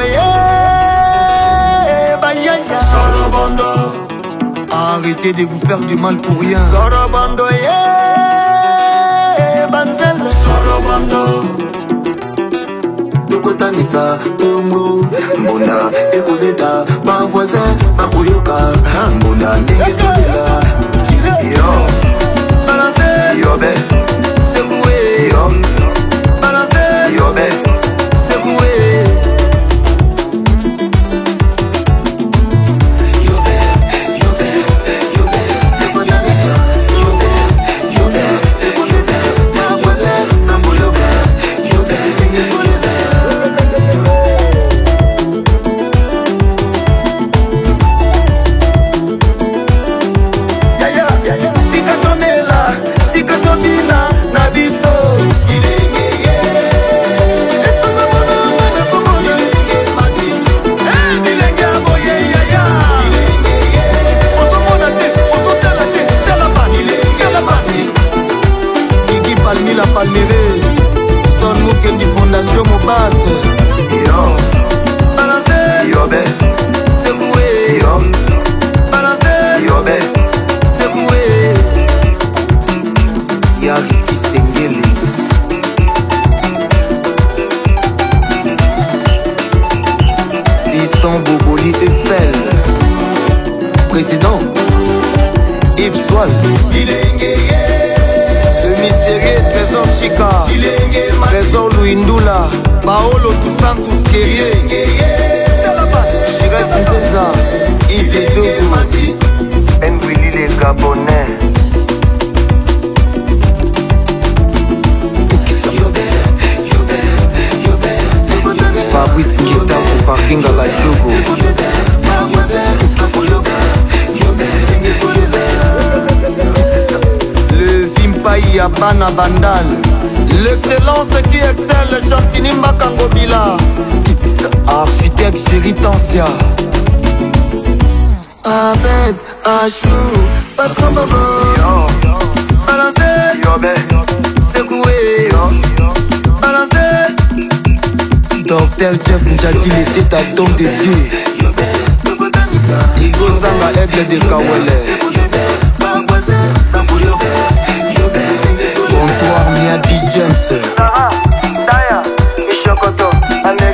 yeah. Solo Arrêtez de vous faire du mal pour rien. Solo bando yeah. Banzele Solo tokotanisa Mobase yo. Balancez, yobe secouez, yo. Balancez, yobe secouez Yaki Kisengeli Fiston Boboli Eiffel. Président Yves mystérieux mashika trésor luindula baolo tusantus kerie shiresi nzeza isedogu envili le gabonais. Fabrice ngita koparkinga la jogo le vimpai ya bana bandale L'excellence qui excelle Chantini Mbakangobila Architecte Géry Tancia Abed Achou Patron Bobo Balancez, secouez Balancez. Docteur Jeff Njadi le tête à don de Dieu Igo Zanga aigle de Kawele